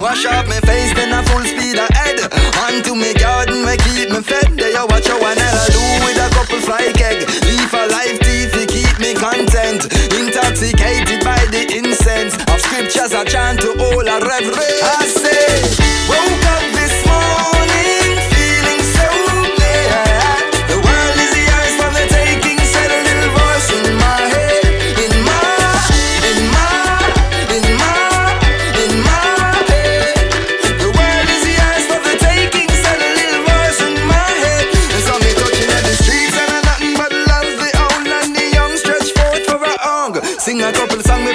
Wash off my face, then a full speed ahead. Onto me garden, me keep me fed. There you watch how I do with a couple fry keg. Leave a life teeth to keep me content. Intoxicated by the incense of scriptures I chant to all a reverend. Sing a couple songs